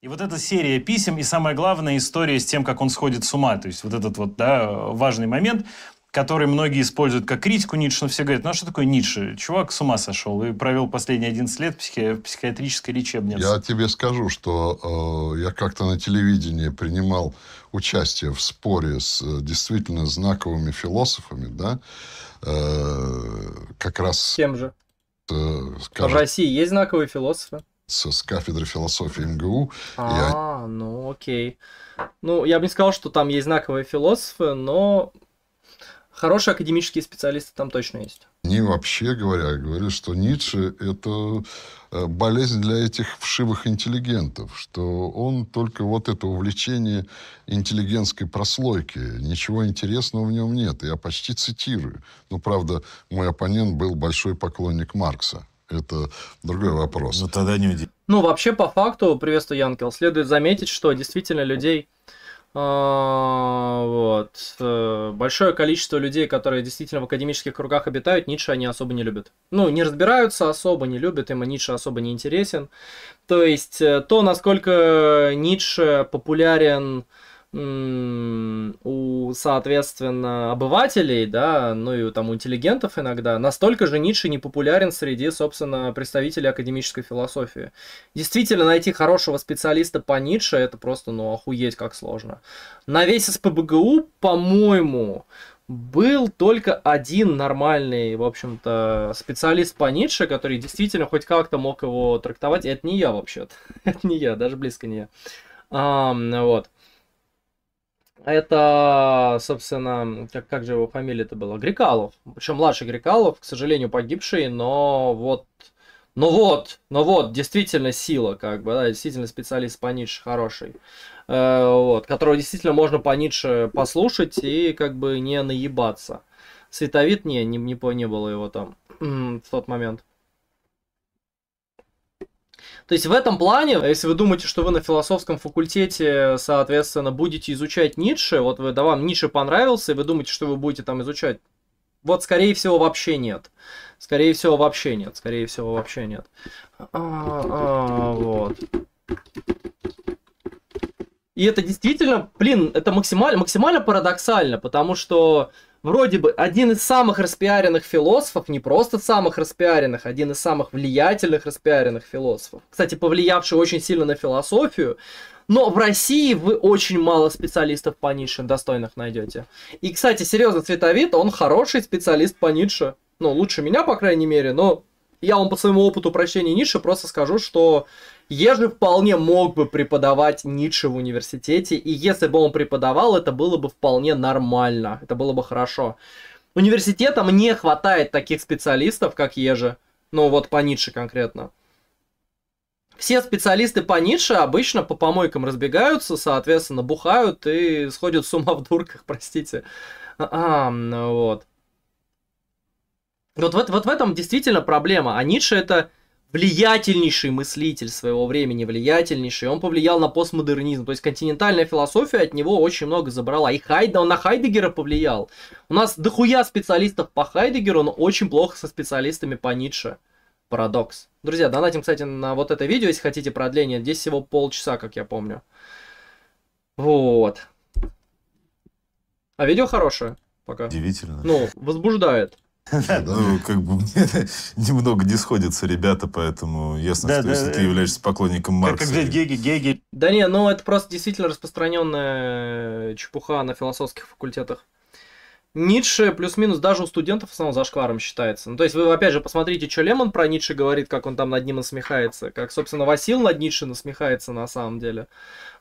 И вот эта серия писем, и самое главное, история с тем, как он сходит с ума. То есть вот этот вот да, важный момент, который многие используют как критику Ницше, но все говорят, ну а что такое Ницше? Чувак с ума сошел и провел последние 11 лет в, психи... в психиатрической лечебнице. Я тебе скажу, что э, я как-то на телевидении принимал участие в споре с э, действительно знаковыми философами, да, э, как раз... Тем же. Э, скажем, в России есть знаковые философы? С, кафедры философии МГУ. А, я... ну окей. Ну, я бы не сказал, что там есть знаковые философы, но хорошие академические специалисты там точно есть. Они вообще говоря, говорят, что Ницше – это э, болезнь для этих вшивых интеллигентов, что он только вот это увлечение интеллигентской прослойки, ничего интересного в нем нет. Я почти цитирую. Ну, правда, мой оппонент был большой поклонник Маркса. Это другой вопрос. Ну, тогда не удивительно. Ну, вообще, по факту, приветствую, Янкел, следует заметить, что действительно людей а, вот. Э, большое количество людей, которые действительно в академических кругах обитают, Ницше они особо не любят. Ну, не разбираются особо, не любят, им Ницше особо не интересен. То есть, э, то, насколько Ницше популярен у, соответственно, обывателей, да, ну и там у интеллигентов иногда, настолько же Ницше не популярен среди, собственно, представителей академической философии. Действительно, найти хорошего специалиста по Ницше, это просто, ну, охуеть как сложно. На весь СПБГУ, по-моему, был только один нормальный, в общем-то, специалист по Ницше, который действительно хоть как-то мог его трактовать. Это не я вообще-то. это не я, даже близко не я. А, вот. Это, собственно, как, как же его фамилия-то была? Грикалов. Причем младший Грикалов, к сожалению, погибший, но вот ну вот, ну вот, действительно сила, как бы, да, действительно специалист по Ницше хороший, э, вот, которого действительно можно по Ницше послушать и как бы не наебаться. Световид не, не, не, не было его там в тот момент. То есть в этом плане, если вы думаете, что вы на философском факультете, соответственно, будете изучать Ницше, вот вы, да вам Ницше понравился, и вы думаете, что вы будете там изучать, вот скорее всего вообще нет. Скорее всего вообще нет. Скорее всего вообще нет. А, а, вот. И это действительно, блин, это максимально, максимально парадоксально, потому что вроде бы один из самых распиаренных философов, не просто самых распиаренных, один из самых влиятельных распиаренных философов. Кстати, повлиявший очень сильно на философию. Но в России вы очень мало специалистов по Ницше достойных найдете. И, кстати, серьезно, Цветовид, он хороший специалист по Ницше. Ну, лучше меня, по крайней мере, но я вам по своему опыту прочтения Ницше просто скажу, что Ежи вполне мог бы преподавать Ницше в университете, и если бы он преподавал, это было бы вполне нормально, это было бы хорошо. Университетам не хватает таких специалистов, как Ежи, ну вот по Ницше конкретно. Все специалисты по Ницше обычно по помойкам разбегаются, соответственно, бухают и сходят с ума в дурках, простите. А, вот. Вот, вот, вот в этом действительно проблема. А Ницше это влиятельнейший мыслитель своего времени, влиятельнейший. Он повлиял на постмодернизм. То есть континентальная философия от него очень много забрала. И Хайда, он на Хайдегера повлиял. У нас дохуя специалистов по Хайдегеру, но очень плохо со специалистами по Ницше. Парадокс. Друзья, донатим, кстати, на вот это видео, если хотите продление. Здесь всего полчаса, как я помню. Вот. А видео хорошее пока. Удивительно. Ну, возбуждает. Ну, как бы немного не сходятся ребята, поэтому ясно, что если ты являешься поклонником Маркса... Как взять Геги, Геги... Да не, ну это просто действительно распространенная чепуха на философских факультетах. Ницше плюс-минус даже у студентов в основном зашкваром считается. Ну, то есть вы, опять же, посмотрите, что Лемон про Ницше говорит, как он там над ним насмехается, как, собственно, Васил над Ницше насмехается на самом деле.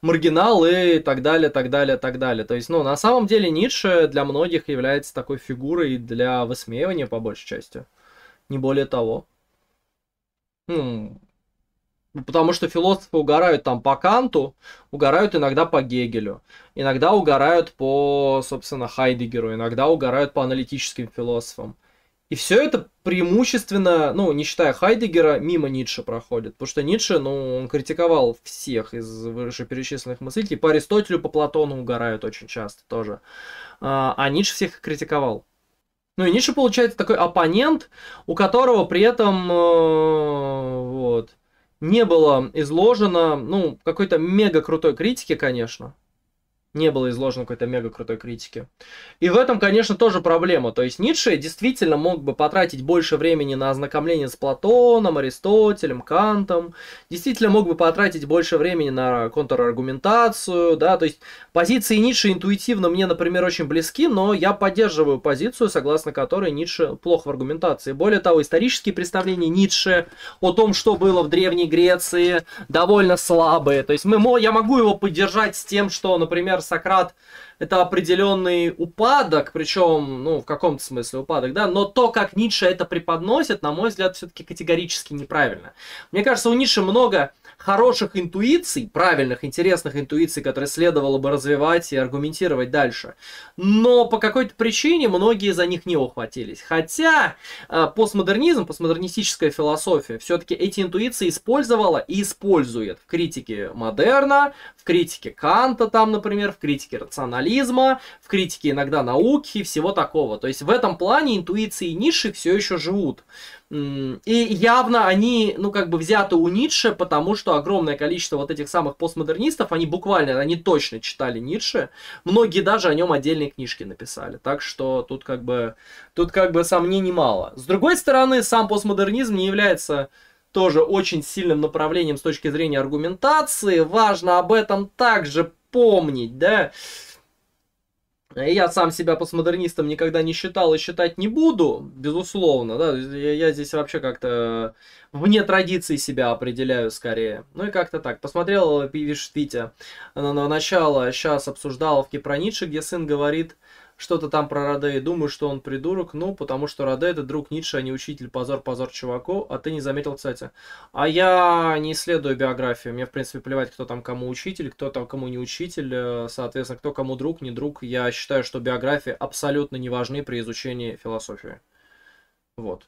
Маргинал и так далее, так далее, так далее. То есть, ну, на самом деле Ницше для многих является такой фигурой для высмеивания, по большей части. Не более того. Ну, Потому что философы угорают там по Канту, угорают иногда по Гегелю, иногда угорают по, собственно, Хайдегеру, иногда угорают по аналитическим философам. И все это преимущественно, ну, не считая Хайдегера, мимо Ницше проходит. Потому что Ницше, ну, он критиковал всех из вышеперечисленных мыслителей. По Аристотелю, по Платону угорают очень часто тоже. А, а Ницше всех критиковал. Ну и Ницше получается такой оппонент, у которого при этом э, вот, не было изложено, ну, какой-то мега крутой критики, конечно, не было изложено какой-то мега крутой критики. И в этом, конечно, тоже проблема. То есть Ницше действительно мог бы потратить больше времени на ознакомление с Платоном, Аристотелем, Кантом. Действительно мог бы потратить больше времени на контраргументацию, да, то есть позиции Ницше интуитивно мне, например, очень близки, но я поддерживаю позицию, согласно которой Ницше плох в аргументации. Более того, исторические представления Ницше о том, что было в Древней Греции, довольно слабые. То есть мы, я могу его поддержать с тем, что, например, Сократ это определенный упадок, причем, ну, в каком-то смысле упадок, да, но то, как Ницше это преподносит, на мой взгляд, все-таки категорически неправильно. Мне кажется, у Ницше много хороших интуиций, правильных, интересных интуиций, которые следовало бы развивать и аргументировать дальше. Но по какой-то причине многие за них не ухватились. Хотя э, постмодернизм, постмодернистическая философия все-таки эти интуиции использовала и использует в критике модерна, в критике Канта там, например, в критике рационализма, в критике иногда науки и всего такого. То есть в этом плане интуиции ниши все еще живут. И явно они, ну, как бы взяты у Ницше, потому что огромное количество вот этих самых постмодернистов, они буквально, они точно читали Ницше. Многие даже о нем отдельные книжки написали. Так что тут как бы, тут как бы сомнений мало. С другой стороны, сам постмодернизм не является тоже очень сильным направлением с точки зрения аргументации. Важно об этом также помнить, да. Я сам себя постмодернистом никогда не считал и считать не буду, безусловно, да, я, я здесь вообще как-то вне традиции себя определяю скорее. Ну и как-то так. Посмотрел, пишет Витя, на, на начало, сейчас обсуждал в про Ницше, где сын говорит, что-то там про Раде и думаю, что он придурок, ну, потому что Раде это друг Ницше, а не учитель, позор, позор чуваку, а ты не заметил, кстати. А я не исследую биографию, мне, в принципе, плевать, кто там кому учитель, кто там кому не учитель, э, соответственно, кто кому друг, не друг. Я считаю, что биографии абсолютно не важны при изучении философии. Вот.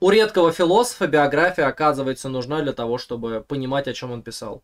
У редкого философа биография, оказывается, нужна для того, чтобы понимать, о чем он писал.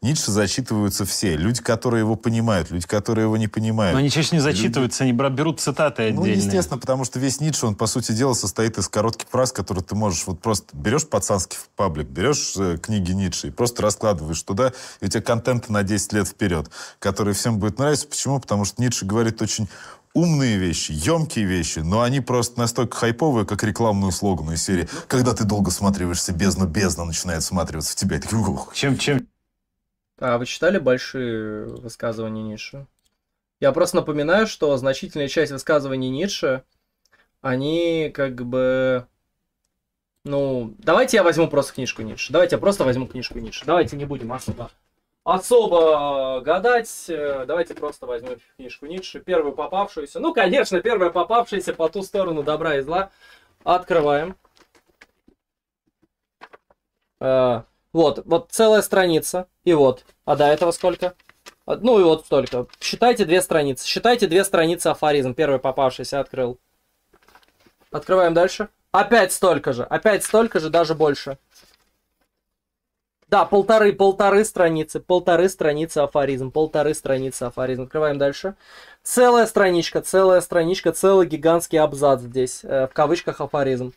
Ницше зачитываются все. Люди, которые его понимают, люди, которые его не понимают. Но они чаще не зачитываются, люди... они берут цитаты ну, отдельные. Ну, естественно, потому что весь Ницше, он, по сути дела, состоит из коротких фраз, которые ты можешь вот просто... Берешь пацанский паблик, берешь э, книги Ницше и просто раскладываешь туда, и у тебя контента на 10 лет вперед, который всем будет нравиться. Почему? Потому что Ницше говорит очень умные вещи, емкие вещи, но они просто настолько хайповые, как рекламную слогану из серии «Когда ты долго всматриваешься, бездна, бездна начинает всматриваться в тебя». И такой, чем, чем, а вы читали большие высказывания Ницше? Я просто напоминаю, что значительная часть высказываний Ницше, они как бы... Ну, давайте я возьму просто книжку Ницше. Давайте я просто возьму книжку Ницше. Давайте не будем особо, особо гадать. Давайте просто возьмем книжку Ницше. Первую попавшуюся. Ну, конечно, первая попавшаяся по ту сторону добра и зла. Открываем. Вот, вот целая страница. И вот. А до этого сколько? А, ну и вот столько. Считайте две страницы. Считайте две страницы афоризм. Первый попавшийся открыл. Открываем дальше. Опять столько же. Опять столько же, даже больше. Да, полторы, полторы страницы. Полторы страницы афоризм. Полторы страницы афоризм. Открываем дальше. Целая страничка, целая страничка, целый гигантский абзац здесь. Э, в кавычках афоризм.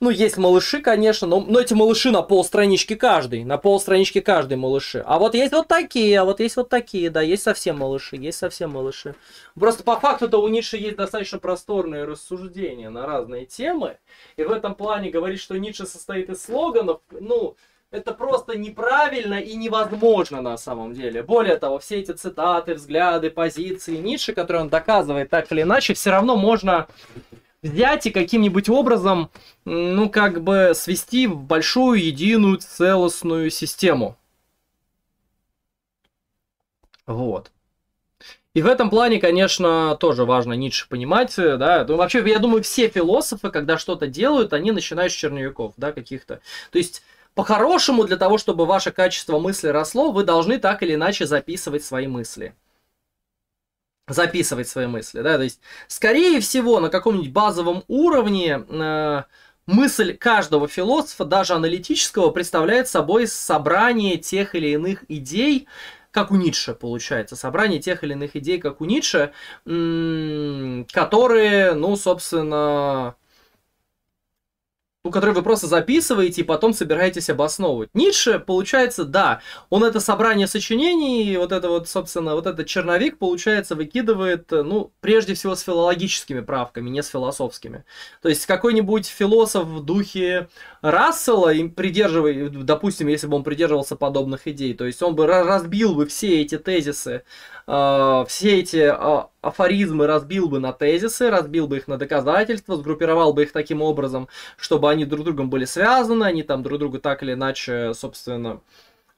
Ну, есть малыши, конечно, но, но эти малыши на полстранички каждый. На полстранички каждый малыши. А вот есть вот такие, а вот есть вот такие, да, есть совсем малыши, есть совсем малыши. Просто по факту-то у Ницше есть достаточно просторные рассуждения на разные темы. И в этом плане говорить, что Ницше состоит из слоганов, ну, это просто неправильно и невозможно на самом деле. Более того, все эти цитаты, взгляды, позиции Ницше, которые он доказывает так или иначе, все равно можно взять и каким-нибудь образом, ну, как бы свести в большую, единую, целостную систему. Вот. И в этом плане, конечно, тоже важно Ницше понимать, да, ну, вообще, я думаю, все философы, когда что-то делают, они начинают с черновиков, да, каких-то. То есть, по-хорошему, для того, чтобы ваше качество мысли росло, вы должны так или иначе записывать свои мысли записывать свои мысли, да, то есть, скорее всего, на каком-нибудь базовом уровне э, мысль каждого философа, даже аналитического, представляет собой собрание тех или иных идей, как у Ницше получается, собрание тех или иных идей, как у Ницше, которые, ну, собственно, ну, который вы просто записываете и потом собираетесь обосновывать. Ницше, получается, да, он это собрание сочинений, вот это вот, собственно, вот этот черновик, получается, выкидывает, ну, прежде всего с филологическими правками, не с философскими. То есть какой-нибудь философ в духе Рассела, им придерживая, допустим, если бы он придерживался подобных идей, то есть он бы разбил бы все эти тезисы, э, все эти э, афоризмы разбил бы на тезисы, разбил бы их на доказательства, сгруппировал бы их таким образом, чтобы они друг с другом были связаны, они там друг друга так или иначе, собственно,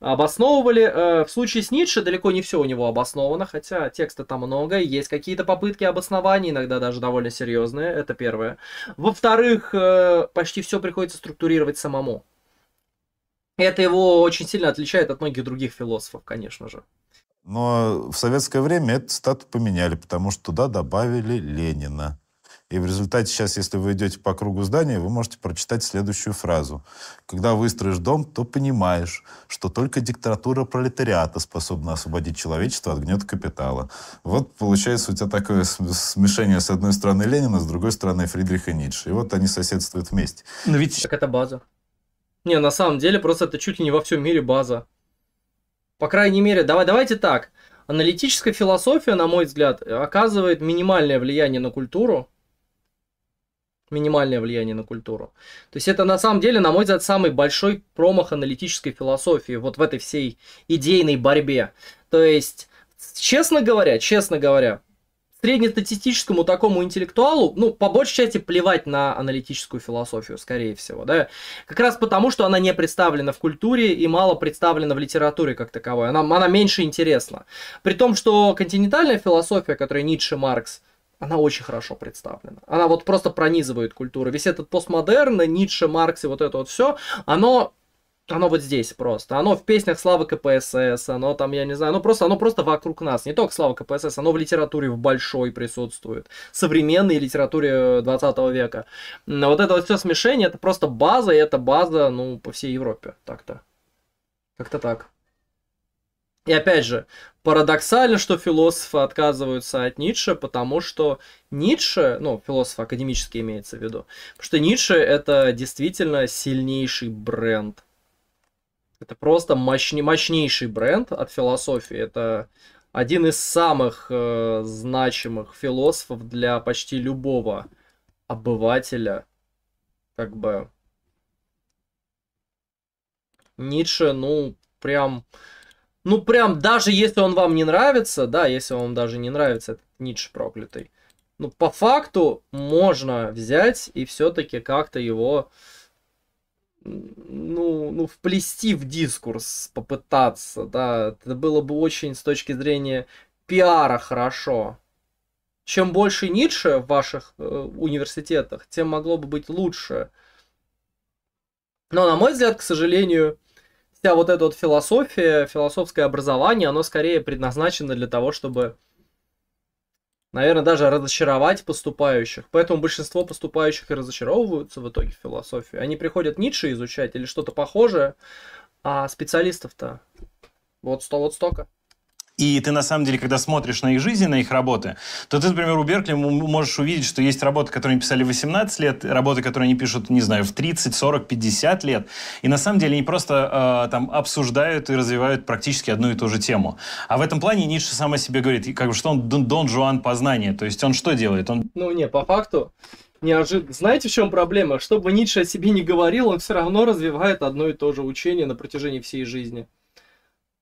обосновывали. Э, в случае с Ницше далеко не все у него обосновано, хотя текста там много, есть какие-то попытки обоснования, иногда даже довольно серьезные, это первое. Во-вторых, почти все приходится структурировать самому. Это его очень сильно отличает от многих других философов, конечно же. Но в советское время эту стату поменяли, потому что туда добавили Ленина. И в результате сейчас, если вы идете по кругу здания, вы можете прочитать следующую фразу. Когда выстроишь дом, то понимаешь, что только диктатура пролетариата способна освободить человечество от гнета капитала. Вот получается у тебя такое смешение с одной стороны Ленина, с другой стороны Фридриха Ницше. И вот они соседствуют вместе. Но ведь... Так это база. Не, на самом деле, просто это чуть ли не во всем мире база. По крайней мере, давай, давайте так. Аналитическая философия, на мой взгляд, оказывает минимальное влияние на культуру, минимальное влияние на культуру. То есть это на самом деле, на мой взгляд, самый большой промах аналитической философии вот в этой всей идейной борьбе. То есть, честно говоря, честно говоря, среднестатистическому такому интеллектуалу, ну, по большей части плевать на аналитическую философию, скорее всего, да, как раз потому, что она не представлена в культуре и мало представлена в литературе как таковой, она, она меньше интересна. При том, что континентальная философия, которая Ницше, Маркс, она очень хорошо представлена. Она вот просто пронизывает культуру. Весь этот постмодерн, Ницше, Маркс и вот это вот все, оно оно вот здесь просто. Оно в песнях Славы КПСС, оно там, я не знаю, оно просто, оно просто вокруг нас. Не только Слава КПСС, оно в литературе в большой присутствует. Современной литературе 20 века. Вот это вот все смешение, это просто база, и это база, ну, по всей Европе. Так-то. Как-то так. И опять же, парадоксально, что философы отказываются от Ницше, потому что Ницше, ну, философ академический имеется в виду, потому что Ницше это действительно сильнейший бренд. Это просто мощней, мощнейший бренд от философии. Это один из самых э, значимых философов для почти любого обывателя. Как бы Ницше, ну, прям ну прям даже если он вам не нравится, да, если вам даже не нравится этот Ницше проклятый, ну по факту можно взять и все-таки как-то его ну, ну, вплести в дискурс, попытаться, да, это было бы очень с точки зрения пиара хорошо. Чем больше Ницше в ваших э, университетах, тем могло бы быть лучше. Но, на мой взгляд, к сожалению, вся вот эта вот философия, философское образование, оно скорее предназначено для того, чтобы, наверное, даже разочаровать поступающих. Поэтому большинство поступающих и разочаровываются в итоге в философии. Они приходят Ницше изучать или что-то похожее, а специалистов-то вот, сто, вот столько. И ты, на самом деле, когда смотришь на их жизни, на их работы, то ты, например, у Беркли можешь увидеть, что есть работы, которые они писали в 18 лет, работы, которые они пишут, не знаю, в 30, 40, 50 лет. И на самом деле они просто э, там обсуждают и развивают практически одну и ту же тему. А в этом плане Ницше сам о себе говорит, как бы, что он Дон Жуан познания. То есть он что делает? Он... Ну, не, по факту, неожиданно. Знаете, в чем проблема? Что бы Ницше о себе не говорил, он все равно развивает одно и то же учение на протяжении всей жизни.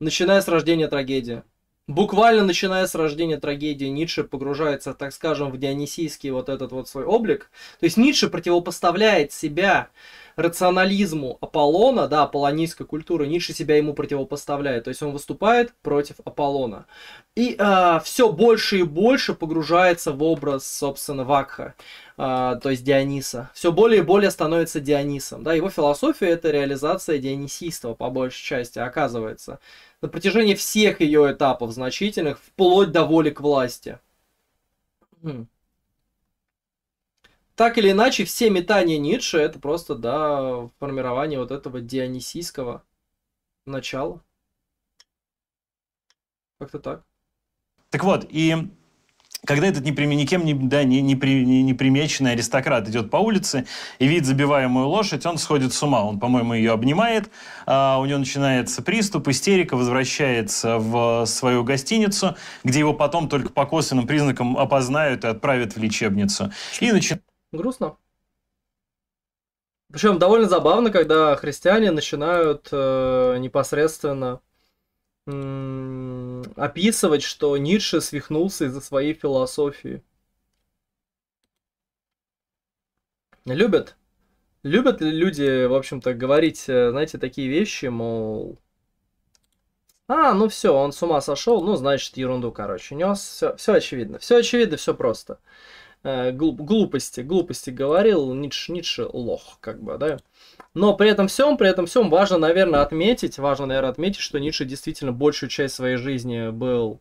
Начиная с рождения трагедии. Буквально начиная с рождения трагедии Ницше погружается, так скажем, в дионисийский вот этот вот свой облик. То есть Ницше противопоставляет себя рационализму Аполлона, да, аполлонийской культуры, Ницше себя ему противопоставляет. То есть он выступает против Аполлона. И э, а, все больше и больше погружается в образ, собственно, Вакха, э, то есть Диониса. Все более и более становится Дионисом. Да, его философия это реализация дионисийства по большей части, оказывается на протяжении всех ее этапов значительных, вплоть до воли к власти. Так или иначе, все метания Ницше это просто, да, формирование вот этого дионисийского начала. Как-то так. Так вот, и когда этот непри- никем не, да, не, не, при- не- примеченный аристократ идет по улице и видит забиваемую лошадь, он сходит с ума. Он, по-моему, ее обнимает, а, у него начинается приступ, истерика, возвращается в свою гостиницу, где его потом только по косвенным признакам опознают и отправят в лечебницу. И начинает Грустно. Причем довольно забавно, когда христиане начинают э, непосредственно м, описывать, что Ницше свихнулся из-за своей философии. Любят. Любят ли люди, в общем-то, говорить, э, знаете, такие вещи, мол... А, ну все, он с ума сошел, ну, значит, ерунду, короче. Него все, все очевидно. Все очевидно, все просто. Э, глуп- глупости, глупости говорил, Ницше, Ницше лох, как бы, да. Но при этом всем, при этом всем важно, наверное, отметить, важно, наверное, отметить, что Ницше действительно большую часть своей жизни был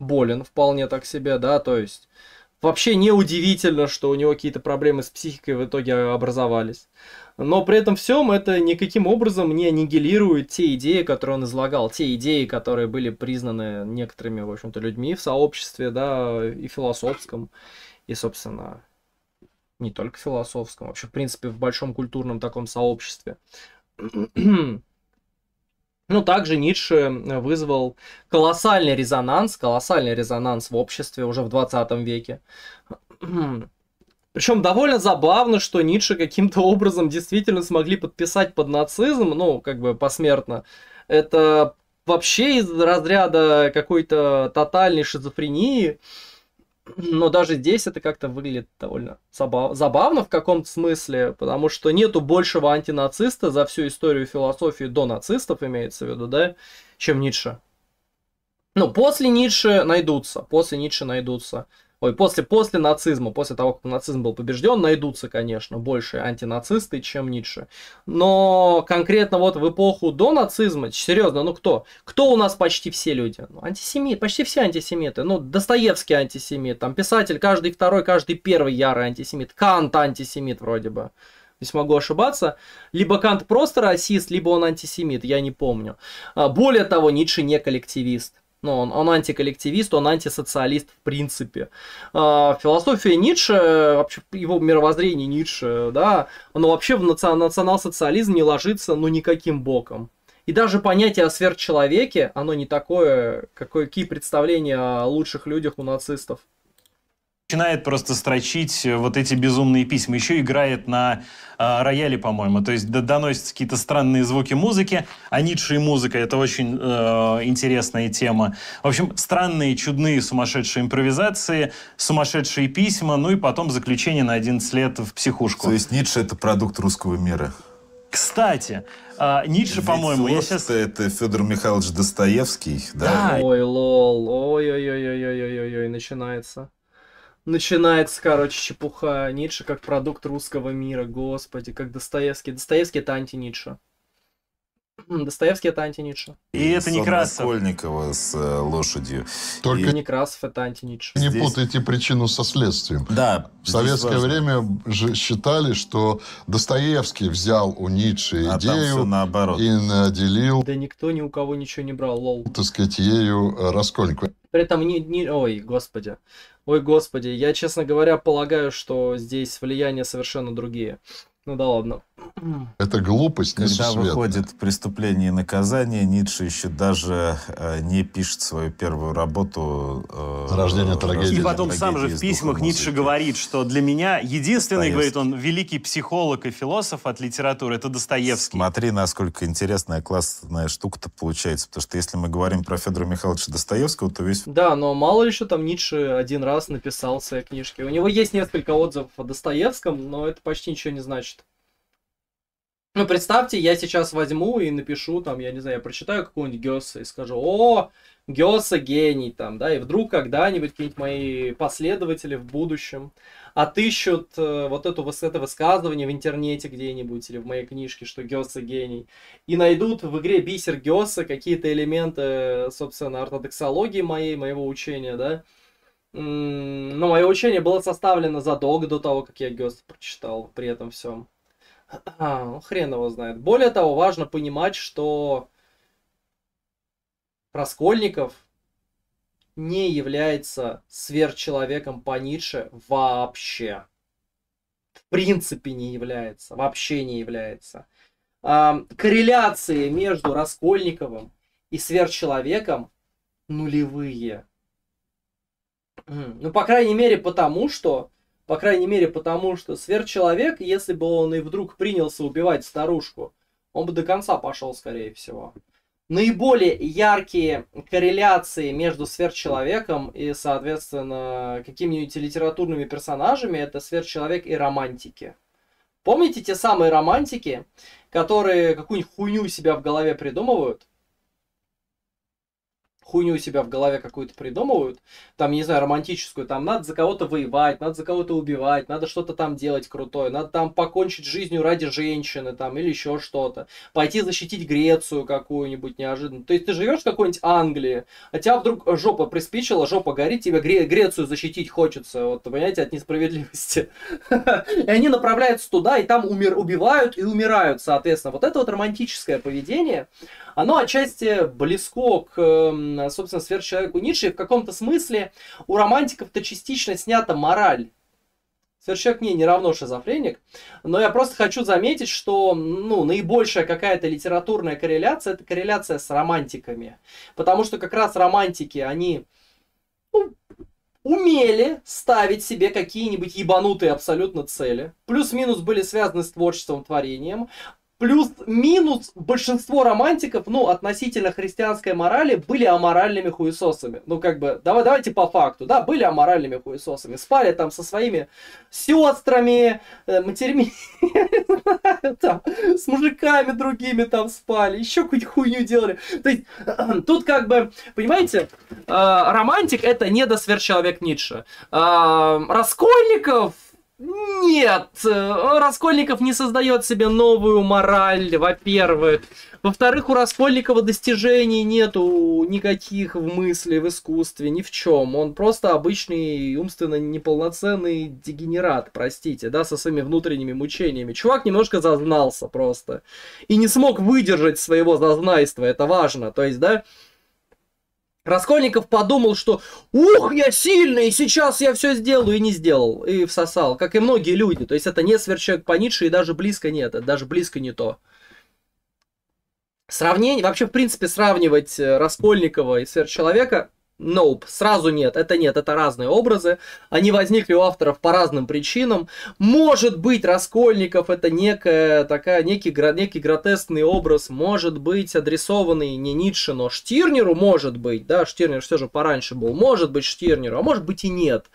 болен вполне так себе, да, то есть вообще неудивительно, что у него какие-то проблемы с психикой в итоге образовались. Но при этом всем это никаким образом не аннигилирует те идеи, которые он излагал, те идеи, которые были признаны некоторыми, в общем-то, людьми в сообществе, да, и философском, и, собственно, не только философском, вообще, в принципе, в большом культурном таком сообществе. Ну, также Ницше вызвал колоссальный резонанс, колоссальный резонанс в обществе уже в 20 веке. Причем довольно забавно, что Ницше каким-то образом действительно смогли подписать под нацизм, ну, как бы посмертно. Это вообще из разряда какой-то тотальной шизофрении. Но даже здесь это как-то выглядит довольно забав- забавно в каком-то смысле, потому что нету большего антинациста за всю историю философии до нацистов, имеется в виду, да, чем Ницше. Ну, после Ницше найдутся, после Ницше найдутся. Ой, после, после нацизма, после того, как нацизм был побежден, найдутся, конечно, больше антинацисты, чем Ницше. Но конкретно вот в эпоху до нацизма, серьезно, ну кто? Кто у нас почти все люди? Ну, антисемит, почти все антисемиты. Ну, Достоевский антисемит, там писатель, каждый второй, каждый первый ярый антисемит. Кант антисемит вроде бы. Здесь могу ошибаться. Либо Кант просто расист, либо он антисемит, я не помню. А, Более того, Ницше не коллективист. Ну, он, он антиколлективист, он антисоциалист в принципе. А, философия Ницше, вообще его мировоззрение Ницше, да, оно вообще в наци- национал-социализм не ложится, ну, никаким боком. И даже понятие о сверхчеловеке, оно не такое, какое, какие представления о лучших людях у нацистов. Начинает просто строчить э, вот эти безумные письма. Еще играет на э, рояле, по-моему. То есть доносятся какие-то странные звуки музыки. А Ницше и музыка – это очень э, интересная тема. В общем, странные, чудные, сумасшедшие импровизации, сумасшедшие письма, ну и потом заключение на 11 лет в психушку. То есть Ницше это продукт русского мира. Кстати, э, Ницше, Ведь по-моему, я сейчас... это Федор Михайлович Достоевский, да? Да. Ой, лол, ой-ой-ой-ой-ой-ой-ой, начинается. Начинается, короче, чепуха. Ницше как продукт русского мира, господи, как Достоевский. Достоевский это анти-Ницше. Достоевский это анти-Ницше. И это Сон Некрасов. Раскольникова с э, лошадью. Только И Некрасов это анти-Ницше. не здесь- путайте причину со следствием. Да. В советское время же считали, что Достоевский взял у Ницше А идею наоборот. и наделил, Да никто ни у кого ничего не брал, лол. так сказать, ею э, Раскольникова. При этом не, не... Ой, господи. Ой, господи. Я, честно говоря, полагаю, что здесь влияния совершенно другие. Ну да ладно. Это глупость Когда несусветная. выходит «Преступление и наказание», Ницше еще даже э, не пишет свою первую работу э, «Рождение трагедии». И потом сам же в письмах музыки. Ницше говорит, что для меня единственный, Достоевский. говорит он, великий психолог и философ от литературы, это Достоевский. Смотри, насколько интересная классная штука-то получается. Потому что если мы говорим про Федора Михайловича Достоевского, то весь Да, но мало ли что там Ницше один раз написал в своей книжке. У него есть несколько отзывов о Достоевском, но это почти ничего не значит. Ну, представьте, я сейчас возьму и напишу, там, я не знаю, я прочитаю какого-нибудь Гёса и скажу, о, Гёса гений, там, да, и вдруг когда-нибудь какие-нибудь мои последователи в будущем отыщут э, вот эту, это высказывание в интернете где-нибудь или в моей книжке, что Гёса гений, и найдут в игре Бисер Гёса какие-то элементы, собственно, ортодоксологии моей, моего учения, да. Но мое учение было составлено задолго до того, как я Гёса прочитал при этом всем. А, хрен его знает. Более того, важно понимать, что Раскольников не является сверхчеловеком по Ницше вообще. В принципе не является, вообще не является. А, корреляции между Раскольниковым и сверхчеловеком нулевые. Ну, по крайней мере, потому что, по крайней мере, потому что сверхчеловек, если бы он и вдруг принялся убивать старушку, он бы до конца пошел, скорее всего наиболее яркие корреляции между сверхчеловеком и, соответственно, какими-нибудь литературными персонажами это сверхчеловек и романтики. Помните те самые романтики, которые какую-нибудь хуйню себя в голове придумывают, хуйню у себя в голове какую-то придумывают, там, не знаю, романтическую, там, надо за кого-то воевать, надо за кого-то убивать, надо что-то там делать крутое, надо там покончить жизнью ради женщины, там, или еще что-то, пойти защитить Грецию какую-нибудь неожиданно. То есть ты живешь в какой-нибудь Англии, а тебя вдруг жопа приспичила, жопа горит, тебе Гре- Грецию защитить хочется, вот, понимаете, от несправедливости. И они направляются туда, и там умер, убивают и умирают, соответственно. Вот это вот романтическое поведение, оно отчасти близко к, собственно, сверхчеловеку Ницше. В каком-то смысле у романтиков-то частично снята мораль. Сверхчеловек не, не равно шизофреник, но я просто хочу заметить, что ну, наибольшая какая-то литературная корреляция – это корреляция с романтиками. Потому что как раз романтики, они ну, умели ставить себе какие-нибудь ебанутые абсолютно цели. Плюс-минус были связаны с творчеством, творением. Плюс-минус большинство романтиков, ну, относительно христианской морали, были аморальными хуесосами. Ну, как бы, давай, давайте по факту, да, были аморальными хуесосами. Спали там со своими сестрами, э, матерьми, там, с мужиками другими там спали, еще какую-нибудь хуйню делали. То есть, тут как бы, понимаете, э, романтик это не до сверхчеловек Ницше. Э, Раскольников нет, э, Раскольников не создает себе новую мораль, во-первых. Во-вторых, у Раскольникова достижений нету никаких в мысли, в искусстве, ни в чем. Он просто обычный умственно неполноценный дегенерат, простите, да, со своими внутренними мучениями. Чувак немножко зазнался просто. И не смог выдержать своего зазнайства, это важно. То есть, да, Раскольников подумал, что «Ух, я сильный, сейчас я все сделаю» и не сделал, и всосал, как и многие люди. То есть это не сверхчеловек по Ницше, и даже близко нет, это даже близко не то. Сравнение, вообще, в принципе, сравнивать э, Раскольникова и сверхчеловека Nope, сразу нет, это нет, это разные образы. Они возникли у авторов по разным причинам. Может быть, Раскольников это некая, такая, некий, некий гротескный образ, может быть, адресованный не Ницше, но Штирнеру, может быть, да, Штирнер все же пораньше был, может быть, Штирнеру, а может быть и нет.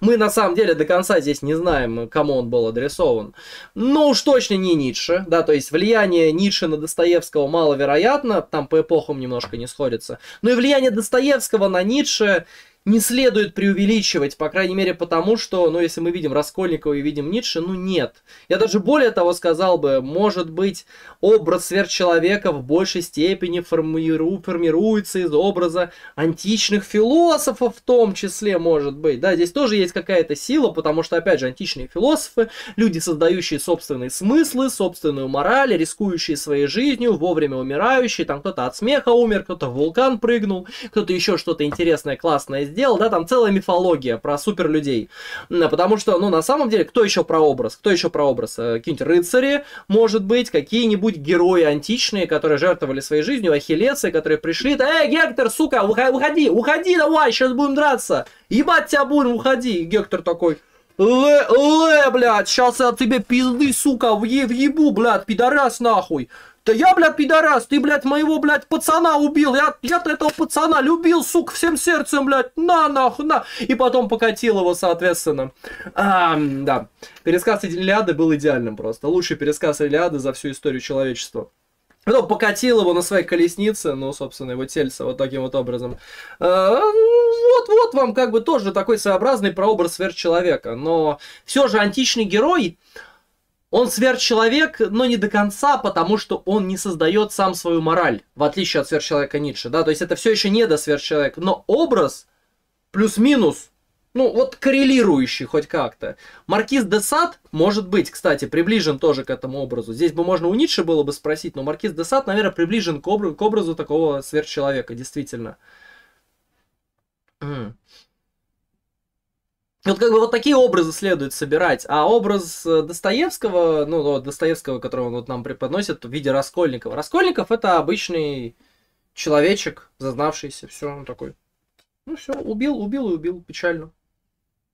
Мы на самом деле до конца здесь не знаем, кому он был адресован. Но уж точно не Ницше, да, то есть влияние Ницше на Достоевского маловероятно, там по эпохам немножко не сходится. Но и влияние Достоевского на Ницше Ницше не следует преувеличивать, по крайней мере потому, что, ну, если мы видим Раскольникова и видим Ницше, ну, нет. Я даже более того сказал бы, может быть, образ сверхчеловека в большей степени формиру, формируется из образа античных философов в том числе, может быть. Да, здесь тоже есть какая-то сила, потому что, опять же, античные философы, люди, создающие собственные смыслы, собственную мораль, рискующие своей жизнью, вовремя умирающие, там кто-то от смеха умер, кто-то в вулкан прыгнул, кто-то еще что-то интересное, классное сделал, сделал, да, там целая мифология про суперлюдей. Потому что, ну, на самом деле, кто еще про образ? Кто еще про образ? Э, какие-нибудь рыцари, может быть, какие-нибудь герои античные, которые жертвовали своей жизнью, ахиллесы, которые пришли, эй, Гектор, сука, уходи, уходи, давай, сейчас будем драться. Ебать тебя будем, уходи. И Гектор такой, Ле, ле, блядь, сейчас я тебе пизды, сука, въебу, блядь, пидорас нахуй. Да я, блядь, пидорас, ты, блядь, моего, блядь, пацана убил. Я, я-то этого пацана любил, сука, всем сердцем, блядь, на, нахуй, на. И потом покатил его, соответственно. А, да. Пересказ Илиады был идеальным просто. Лучший пересказ Илиады за всю историю человечества. Потом покатил его на своей колеснице, ну, собственно, его тельце вот таким вот образом. Вот-вот вам как бы тоже такой своеобразный прообраз сверхчеловека. Но все же античный герой, он сверхчеловек, но не до конца, потому что он не создает сам свою мораль, в отличие от сверхчеловека Ницше, да, то есть это все еще не до сверхчеловека, но образ плюс-минус, ну вот коррелирующий хоть как-то. Маркиз де Сад, может быть, кстати, приближен тоже к этому образу. Здесь бы можно у Ницше было бы спросить, но Маркиз де Сад, наверное, приближен к образу, к образу такого сверхчеловека, действительно. Вот как бы вот такие образы следует собирать, а образ э, Достоевского, ну Достоевского, которого он вот нам преподносит в виде Раскольникова. Раскольников это обычный человечек, зазнавшийся, все, он такой. Ну все, убил, убил и убил, печально.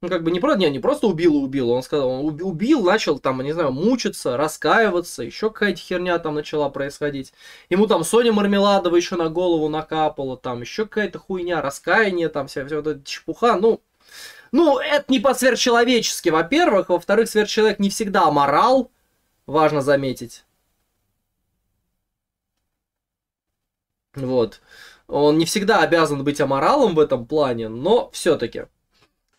Ну, как бы не просто, не, не просто убил и убил, он сказал, он уби- убил, начал там, не знаю, мучиться, раскаиваться, еще какая-то херня там начала происходить. Ему там Соня Мармеладова еще на голову накапала, там еще какая-то хуйня, раскаяние, там вся, вся вот эта чепуха, ну, ну, это не по-сверхчеловечески, во-первых. Во-вторых, сверхчеловек не всегда морал, важно заметить. Вот. Он не всегда обязан быть аморалом в этом плане, но все-таки.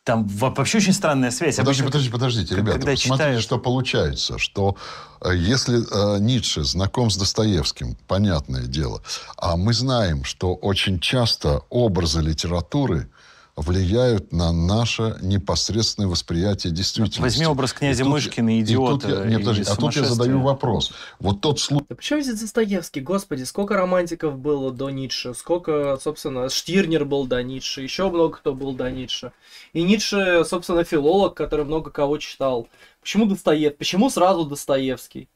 Там во- вообще очень странная связь. Подожди, Обычно- подожди, подождите, ребята, когда посмотрите, читаешь- что получается, что э, если э, Ницше знаком с Достоевским, понятное дело, а мы знаем, что очень часто образы литературы влияют на наше непосредственное восприятие действительности. Возьми образ князя И Мышкина, и тут идиота. я- нет, и подожди, а тут я задаю вопрос. Вот тот случай, Да почему здесь Достоевский? Господи, сколько романтиков было до Ницше, сколько, собственно, Штирнер был до Ницше, еще много кто был до Ницше. И Ницше, собственно, филолог, который много кого читал. Почему Достоевский? Почему сразу Достоевский?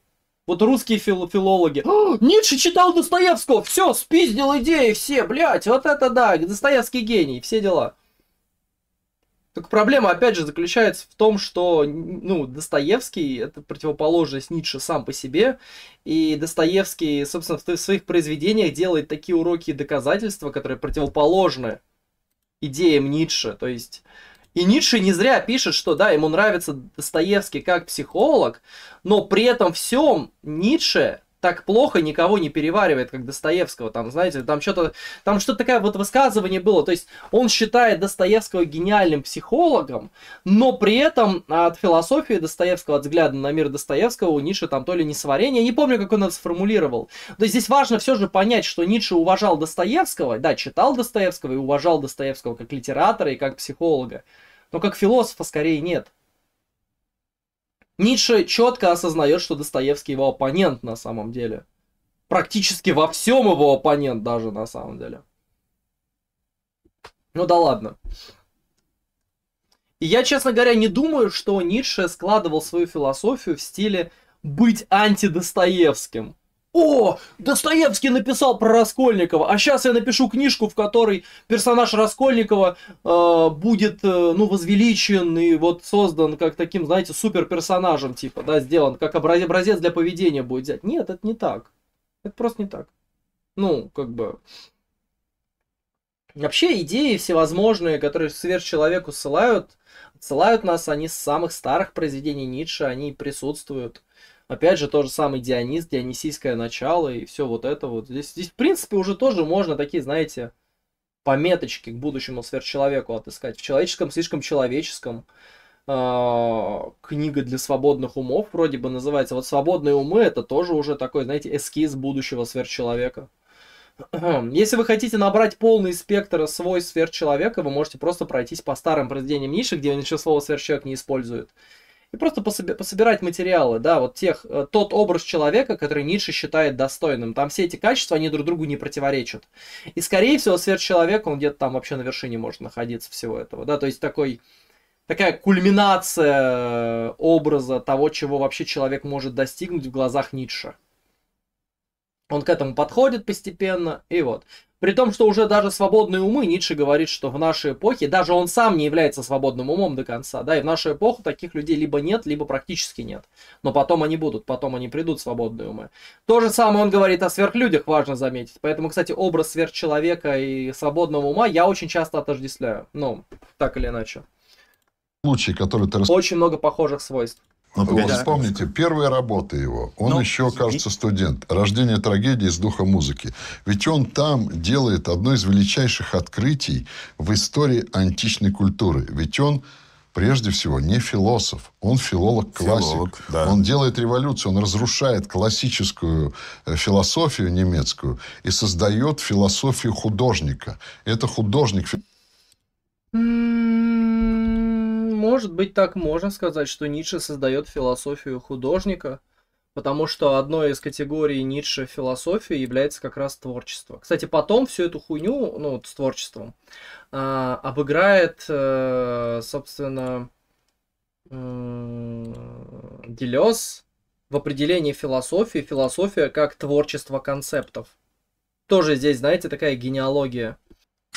Вот русские фил- филологи. «А, Ницше читал Достоевского, все, спиздил идеи все, блядь, вот это да, Достоевский гений, все дела. Только проблема, опять же, заключается в том, что, ну, Достоевский – это противоположность Ницше сам по себе, и Достоевский, собственно, в своих произведениях делает такие уроки и доказательства, которые противоположны идеям Ницше. То есть, и Ницше не зря пишет, что, да, ему нравится Достоевский как психолог, но при этом всем Ницше так плохо никого не переваривает, как Достоевского. Там, знаете, там что-то, там что-то такое вот высказывание было. То есть он считает Достоевского гениальным психологом, но при этом от философии Достоевского, от взгляда на мир Достоевского у Ницше там то ли не сварение, я не помню, как он это сформулировал. То есть здесь важно все же понять, что Ницше уважал Достоевского, да, читал Достоевского и уважал Достоевского как литератора и как психолога, но как философа скорее нет. Ницше четко осознает, что Достоевский его оппонент на самом деле. Практически во всем его оппонент даже на самом деле. Ну да ладно. И я, честно говоря, не думаю, что Ницше складывал свою философию в стиле быть антидостоевским. О, Достоевский написал про Раскольникова, а сейчас я напишу книжку, в которой персонаж Раскольникова э, будет, э, ну, возвеличен и вот создан как таким, знаете, супер персонажем, типа, да, сделан, как обра- образец для поведения будет взять. Нет, это не так. Это просто не так. Ну, как бы... Вообще идеи всевозможные, которые сверхчеловеку ссылают, ссылают нас, они с самых старых произведений Ницше, они присутствуют. Опять же, тот же самый Дионис, Дионисийское начало и все вот это вот. Здесь, здесь, в принципе, уже тоже можно такие, знаете, пометочки к будущему сверхчеловеку отыскать. В человеческом, слишком человеческом. А, книга для свободных умов вроде бы называется. Вот свободные умы это тоже уже такой, знаете, эскиз будущего сверхчеловека. Если вы хотите набрать полный спектр свойств сверхчеловека, вы можете просто пройтись по старым произведениям Ниши, где ничего слова сверхчеловек не использует. И просто пособи- пособирать материалы, да, вот тех, э, тот образ человека, который Ницше считает достойным. Там все эти качества, они друг другу не противоречат. И, скорее всего, сверхчеловек, он где-то там вообще на вершине может находиться всего этого, да, то есть такой, такая кульминация образа того, чего вообще человек может достигнуть в глазах Ницше. Он к этому подходит постепенно, и вот. При том, что уже даже свободные умы, Ницше говорит, что в нашей эпохе, даже он сам не является свободным умом до конца, да, и в нашу эпоху таких людей либо нет, либо практически нет. Но потом они будут, потом они придут, свободные умы. То же самое он говорит о сверхлюдях, важно заметить. Поэтому, кстати, образ сверхчеловека и свободного ума я очень часто отождествляю. Ну, так или иначе. случай, который ты Очень много похожих свойств. Ну, Вот погоди. вспомните, первая работа его, он Ну, еще, кажется, студент. «Рождение трагедии из духа музыки». Ведь он там делает одно из величайших открытий в истории античной культуры. Ведь он, прежде всего, не философ, он филолог-классик. Филолог, да. Он делает революцию, он разрушает классическую э, философию немецкую и создает философию художника. Это художник, М, Может быть, так можно сказать, что Ницше создает философию художника. Потому что одной из категорий Ницше философии является как раз творчество. Кстати, потом всю эту хуйню, ну, с творчеством, а, обыграет, э, собственно, Делес в определении философии, философия как творчество концептов. Тоже здесь, знаете, такая генеалогия.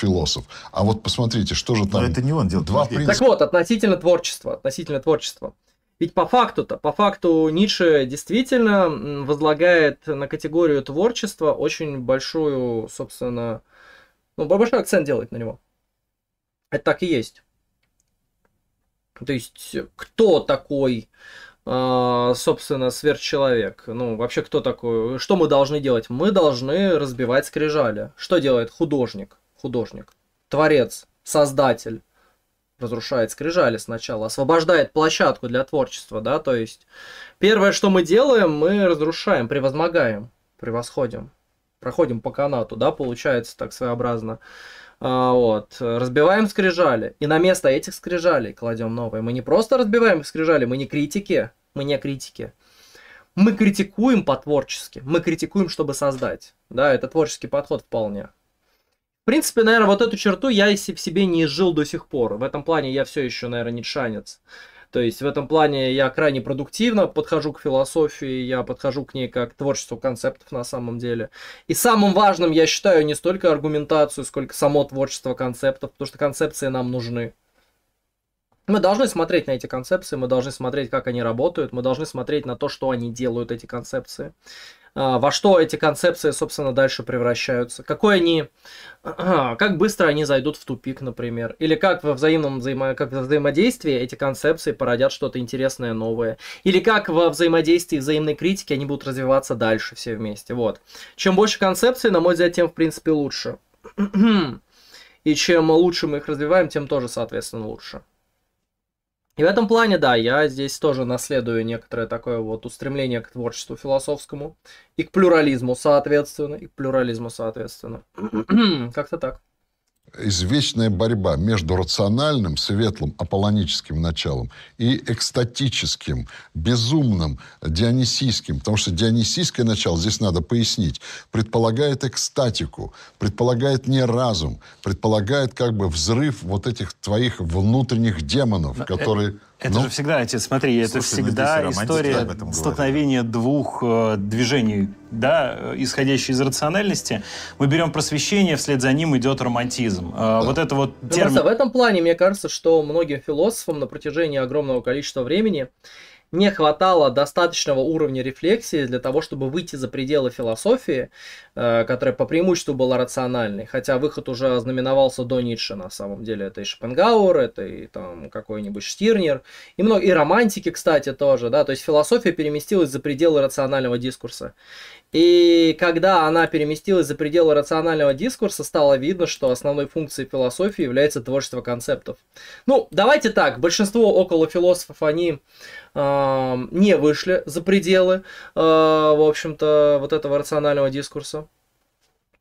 Философ. А вот посмотрите, что же там... Но это не он делает. Два принципа. Так вот, относительно творчества, относительно творчества. Ведь по факту-то, по факту Ницше действительно возлагает на категорию творчества очень большую, собственно, ну, большой акцент делает на него. Это так и есть. То есть, кто такой, э, собственно, сверхчеловек? Ну, вообще, кто такой? Что мы должны делать? Мы должны разбивать скрижали. Что делает художник? Художник. Творец, создатель. Разрушает скрижали сначала, освобождает площадку для творчества, да, то есть первое, что мы делаем, мы разрушаем, превозмогаем, превосходим, проходим по канату, да, получается так своеобразно. А, вот, разбиваем скрижали, и на место этих скрижалей кладем новые. Мы не просто разбиваем скрижали, мы не критики, мы не критики. Мы критикуем по-творчески, мы критикуем, чтобы создать. Да, это творческий подход вполне. В принципе, наверное, вот эту черту я в себе не изжил до сих пор. В этом плане я все еще, наверное, не шанец. То есть в этом плане я крайне продуктивно подхожу к философии, я подхожу к ней как к творчеству концептов на самом деле. И самым важным я считаю не столько аргументацию, сколько само творчество концептов, потому что концепции нам нужны. Мы должны смотреть на эти концепции, мы должны смотреть, как они работают, мы должны смотреть на то, что они делают, эти концепции. А, во что эти концепции, собственно, дальше превращаются, какой они, как быстро они зайдут в тупик, например, или как во взаимном взаимо, как во взаимодействии эти концепции породят что-то интересное, новое, или как во взаимодействии взаимной критики они будут развиваться дальше все вместе, вот. Чем больше концепций, на мой взгляд, тем, в принципе, лучше. И чем лучше мы их развиваем, тем тоже, соответственно, лучше. И в этом плане, да, я здесь тоже наследую некоторое такое вот устремление к творчеству философскому и к плюрализму, соответственно, и к плюрализму, соответственно. Как-то так извечная борьба между рациональным, светлым, аполлоническим началом и экстатическим, безумным, дионисийским. Потому что дионисийское начало, здесь надо пояснить, предполагает экстатику, предполагает не разум, предполагает как бы взрыв вот этих твоих внутренних демонов, Но которые... Это... Ну, же всегда, отец, смотри, Слушай, это всегда ну, история столкновения двух э, движений, да, э, исходящие из рациональности. Мы берем просвещение, вслед за ним идет романтизм. Э, да. Вот это вот термин... Просто в этом плане, мне кажется, что многим философам на протяжении огромного количества времени не хватало достаточного уровня рефлексии для того, чтобы выйти за пределы философии, э, которая по преимуществу была рациональной. Хотя выход уже ознаменовался до Ницше, на самом деле. Это и Шопенгауэр, это и там какой-нибудь Штирнер, и, много, и романтики, кстати, тоже. Да? То есть философия переместилась за пределы рационального дискурса. И когда она переместилась за пределы рационального дискурса, стало видно, что основной функцией философии является творчество концептов. Ну, давайте так, большинство около философов, они э, не вышли за пределы, э, в общем-то, вот этого рационального дискурса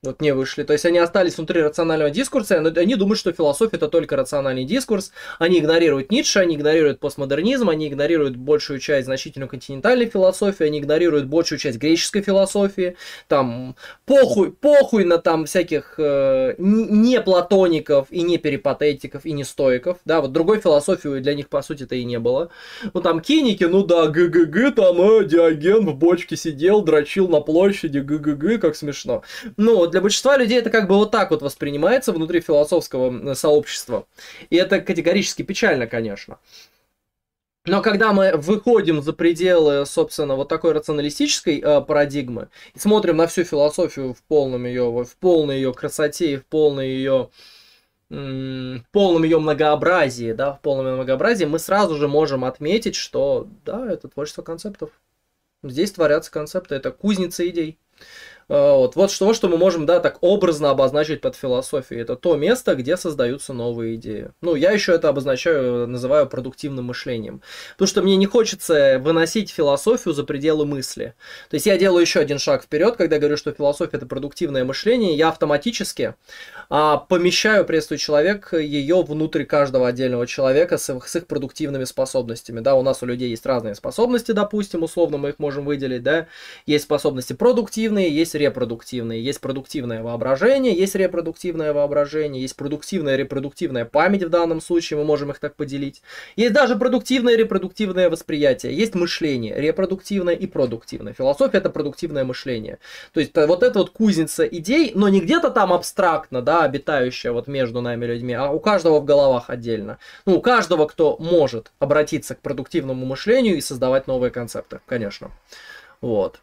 вот не вышли. То есть они остались внутри рационального дискурса, но они думают, что философия это только рациональный дискурс. Они игнорируют Ницше, они игнорируют постмодернизм, они игнорируют большую часть значительно континентальной философии, они игнорируют большую часть греческой философии. Там похуй, похуй на там всяких э, не платоников и не перипатетиков и не стоиков. Да, вот другой философии для них по сути-то и не было. Ну там киники, ну да, ГГГ, там э, Диоген в бочке сидел, дрочил на площади, ГГГ, как смешно. Ну, для большинства людей это как бы вот так вот воспринимается внутри философского сообщества. И это категорически печально, конечно. Но когда мы выходим за пределы, собственно, вот такой рационалистической э, парадигмы и смотрим на всю философию в полном ее, в полной ее красоте и в полной ее в полном ее многообразии, да, в полном ее многообразии, мы сразу же можем отметить, что, да, это творчество концептов. Здесь творятся концепты, это кузница идей. А, вот, вот что, что мы можем, да, так образно обозначить под философией. Это то место, где создаются новые идеи. Ну, я еще это обозначаю, называю продуктивным мышлением. Потому что мне не хочется выносить философию за пределы мысли. То есть я делаю еще один шаг вперед, когда говорю, что философия это продуктивное мышление, я автоматически а, помещаю, приветствую человек, ее внутрь каждого отдельного человека с, с их продуктивными способностями. Да, у нас у людей есть разные способности, допустим, условно мы их можем выделить, да. Есть способности продуктивные, есть репродуктивные. Есть продуктивное воображение, есть репродуктивное воображение, есть продуктивная репродуктивная память в данном случае, мы можем их так поделить. Есть даже продуктивное репродуктивное восприятие, есть мышление, репродуктивное и продуктивное. Философия это продуктивное мышление. То есть вот это вот кузница идей, но не где-то там абстрактно, да, обитающая вот между нами людьми, а у каждого в головах отдельно. Ну, у каждого, кто может обратиться к продуктивному мышлению и создавать новые концепты, конечно. Вот.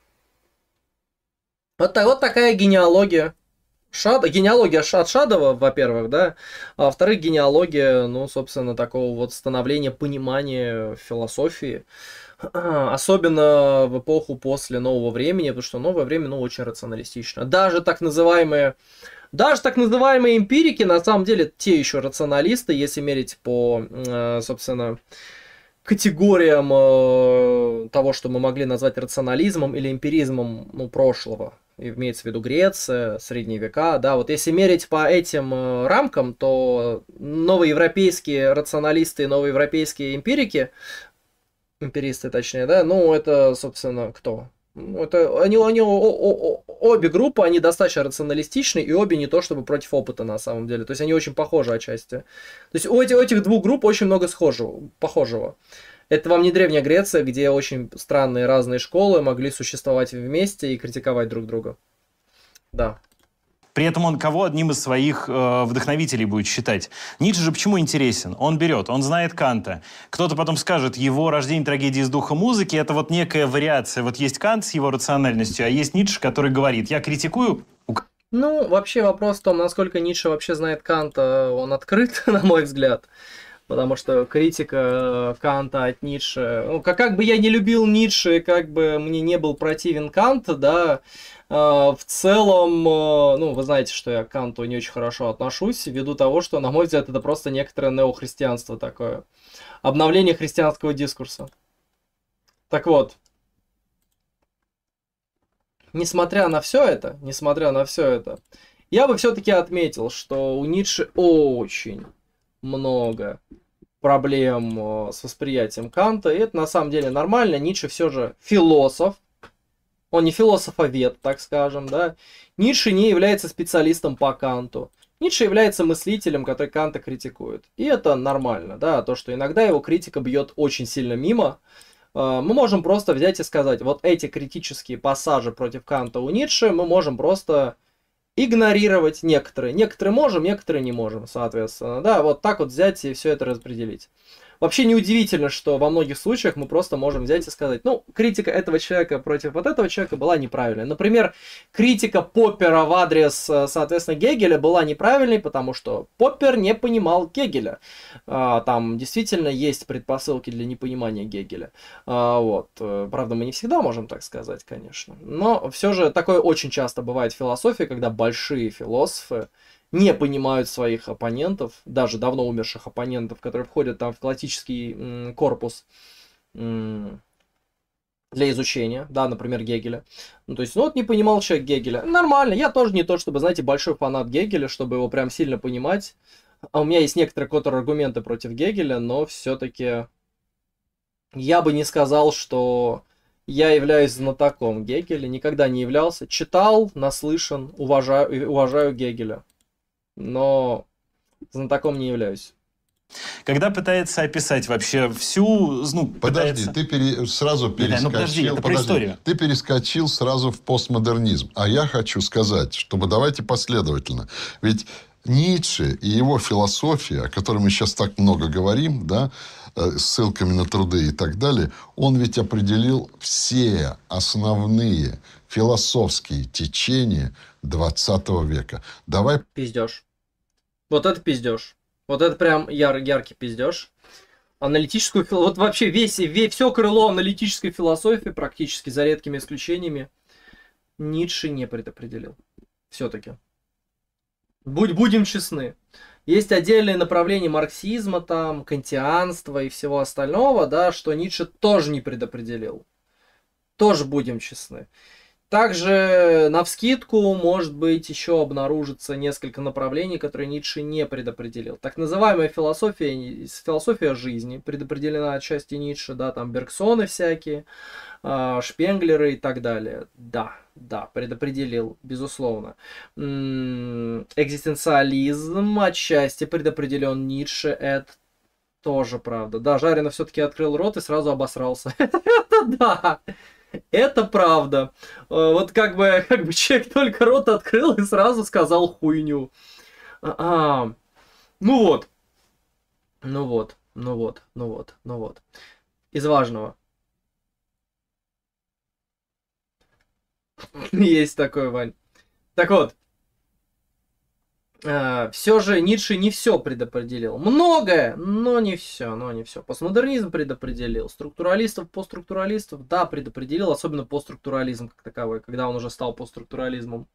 Вот, вот такая генеалогия. Шад... Генеалогия от Шадова, во-первых, да, а во-вторых, генеалогия, ну, собственно, такого вот становления понимания философии, особенно в эпоху после нового времени, потому что новое время, ну, очень рационалистично. Даже так называемые даже так называемые эмпирики, на самом деле, те еще рационалисты, если мерить по, э, собственно, категориям э, того, что мы могли назвать рационализмом или эмпиризмом ну, прошлого имеется в виду Греция, средние века, да, вот если мерить по этим э, рамкам, то новоевропейские рационалисты и новоевропейские эмпирики, эмпиристы точнее, да, ну это, собственно, кто? Ну, это, они, они о, о, о, обе группы, они достаточно рационалистичны, и обе не то чтобы против опыта на самом деле. То есть они очень похожи отчасти. То есть у этих, у этих двух групп очень много схожего, похожего. Это вам не Древняя Греция, где очень странные разные школы могли существовать вместе и критиковать друг друга. Да. При этом он кого одним из своих э, вдохновителей будет считать? Ницше же почему интересен? Он берет, он знает Канта. Кто-то потом скажет, его рождение трагедии из духа музыки это вот некая вариация. Вот есть Кант с его рациональностью, а есть Ницше, который говорит, я критикую ну, вообще вопрос в том, насколько Ницше вообще знает Канта, он открыт, на мой взгляд потому что критика э, Канта от Ницше, ну, как, как бы я не любил Ницше, как бы мне не был противен Кант, да, э, в целом, э, ну, вы знаете, что я к Канту не очень хорошо отношусь, ввиду того, что, на мой взгляд, это просто некоторое неохристианство такое, обновление христианского дискурса. Так вот, несмотря на все это, несмотря на все это, я бы все-таки отметил, что у Ницше очень много проблем э, с восприятием Канта, и это на самом деле нормально. Ницше все же философ, он не философовед, так скажем, да. Ницше не является специалистом по Канту. Ницше является мыслителем, который Канта критикует. И это нормально, да, то, что иногда его критика бьет очень сильно мимо. Э, мы можем просто взять и сказать, вот эти критические пассажи против Канта у Ницше мы можем просто игнорировать некоторые. Некоторые можем, некоторые не можем, соответственно. Да, вот так вот взять и все это распределить. Вообще неудивительно, что во многих случаях мы просто можем взять и сказать, ну, критика этого человека против вот этого человека была неправильной. Например, критика Поппера в адрес, э, соответственно, Гегеля была неправильной, потому что Поппер не понимал Гегеля. А, там действительно есть предпосылки для непонимания Гегеля. А, вот. Э, правда, мы не всегда можем так сказать, конечно. Но все же такое очень часто бывает в философии, когда большие философы, не понимают своих оппонентов, даже давно умерших оппонентов, которые входят там в классический корпус для изучения, да, например, Гегеля. Ну, то есть, ну, вот не понимал человек Гегеля. Нормально, я тоже не то, чтобы, знаете, большой фанат Гегеля, чтобы его прям сильно понимать. А у меня есть некоторые контраргументы против Гегеля, но все-таки я бы не сказал, что я являюсь знатоком Гегеля, никогда не являлся. Читал, наслышан, уважаю, уважаю Гегеля но знатоком не являюсь. Когда пытается описать вообще всю... Ну, подожди, пытается... ты пере... сразу перескочил... ну, подожди, это подожди, историю. Ты перескочил сразу в постмодернизм. А я хочу сказать, чтобы давайте последовательно. Ведь Ницше и его философия, о которой мы сейчас так много говорим, да, э, ссылками на труды и так далее, он ведь определил все основные философские течения 20 века. Давай... Пиздеж. Вот это пиздеж. Вот это прям яр, яркий пиздеж. Аналитическую вот вообще весь, весь все крыло аналитической философии практически за редкими исключениями Ницше не предопределил. Все-таки. Будь, будем честны. Есть отдельные направления марксизма, там, кантианства и всего остального, да, что Ницше тоже не предопределил. Тоже будем честны. Также на вскидку, может быть, еще обнаружится несколько направлений, которые Ницше не предопределил. Так называемая философия, философия жизни предопределена отчасти Ницше, да, там Бергсоны всякие, а, Шпенглеры и так далее. Да, да, предопределил, безусловно. Экзистенциализм отчасти предопределен Ницше, это тоже правда. Да, Жарина все-таки открыл рот и сразу обосрался. Это да. Это правда. Э, вот как бы, как бы человек только рот открыл и сразу сказал хуйню. А, а, ну вот. Ну вот, ну вот, ну вот, ну вот. Из важного. Есть такой, Вань. Так вот, Uh, все же Ницше не все предопределил. Многое, но не все, но не все. Постмодернизм предопределил. Структуралистов, постструктуралистов, да, предопределил, особенно постструктурализм как таковой, когда он уже стал постструктурализмом.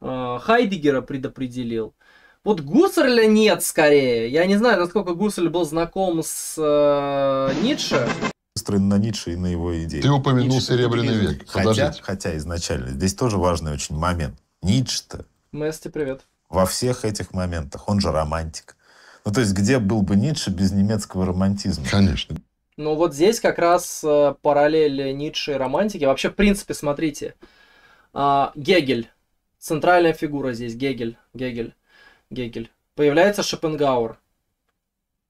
Uh, Хайдегера предопределил. Вот Гуссерля нет скорее. Я не знаю, насколько Гуссерль был знаком с э, Ницше. Выстроен на Ницше и на его идеи. Ты упомянул Ницше Серебряный век. Хотя, Подождите. хотя изначально. Здесь тоже важный очень момент. Ницше-то Месси, привет. Во всех этих моментах. Он же романтик. Ну, то есть, где был бы Ницше без немецкого романтизма? Конечно. Ну вот здесь как раз э, параллель Ницше и романтики. Вообще, в принципе, смотрите. А, Гегель. Центральная фигура здесь. Гегель. Гегель. Гегель. Появляется Шопенгауэр.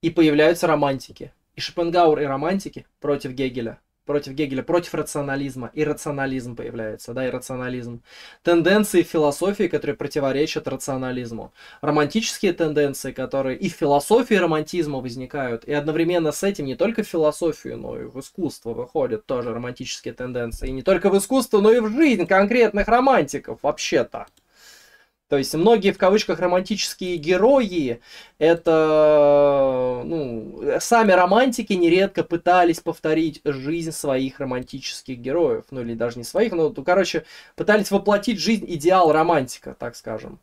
И появляются романтики. И Шопенгауэр и романтики против Гегеля. Против Гегеля, против рационализма. И рационализм появляется, да, и рационализм. Тенденции философии, которые противоречат рационализму. Романтические тенденции, которые и в философии романтизма возникают, и одновременно с этим не только в философию, но и в искусство выходят тоже романтические тенденции. И не только в искусство, но и в жизнь конкретных романтиков, вообще-то. То есть многие в кавычках романтические герои, это ну, сами романтики нередко пытались повторить жизнь своих романтических героев. Ну или даже не своих, но, короче, пытались воплотить жизнь идеал романтика, так скажем.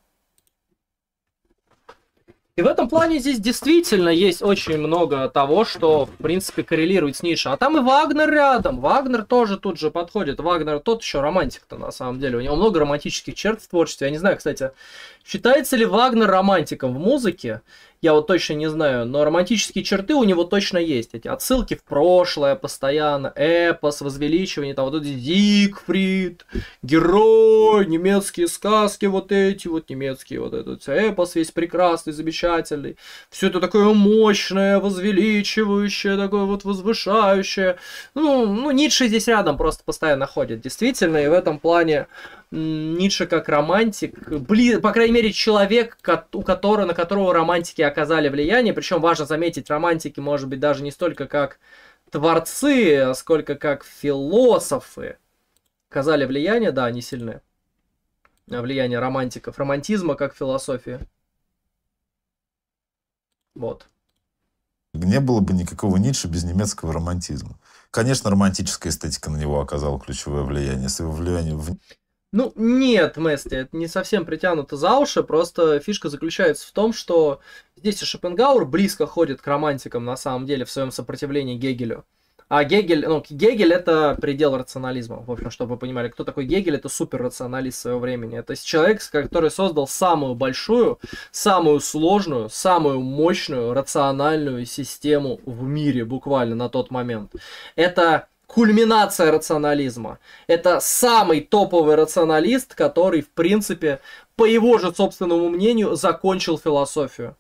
И в этом плане здесь действительно есть очень много того, что, в принципе, коррелирует с Ницше. А там и Вагнер рядом. Вагнер тоже тут же подходит. Вагнер тот еще романтик-то, на самом деле. У него много романтических черт в творчестве. Я не знаю, кстати, считается ли Вагнер романтиком в музыке? Я вот точно не знаю, но романтические черты у него точно есть. Эти отсылки в прошлое постоянно, эпос, возвеличивание, там вот эти Зигфрид, герой, немецкие сказки вот эти вот, немецкие вот этот эпос весь прекрасный, замечательный. Все это такое мощное, возвеличивающее, такое вот возвышающее. Ну, ну, Ницше здесь рядом просто постоянно ходит, действительно, и в этом плане Ницше как романтик, бли, по крайней мере, человек, у которого, на которого романтики оказали влияние, причем важно заметить, романтики, может быть, даже не столько как творцы, а сколько как философы оказали влияние, да, они сильны. Влияние романтиков, романтизма как философии. Вот. Не было бы никакого Ницше без немецкого романтизма. Конечно, романтическая эстетика на него оказала ключевое влияние. С его. Ну, нет, Мести, это не совсем притянуто за уши, просто фишка заключается в том, что здесь и Шопенгауэр близко ходит к романтикам, на самом деле, в своем сопротивлении Гегелю. А Гегель, ну, Гегель это предел рационализма. В общем, чтобы вы понимали, кто такой Гегель, это суперрационалист своего времени. Это человек, который создал самую большую, самую сложную, самую мощную рациональную систему в мире буквально на тот момент. Это кульминация рационализма. Это самый топовый рационалист, который, в принципе, по его же собственному мнению, закончил философию.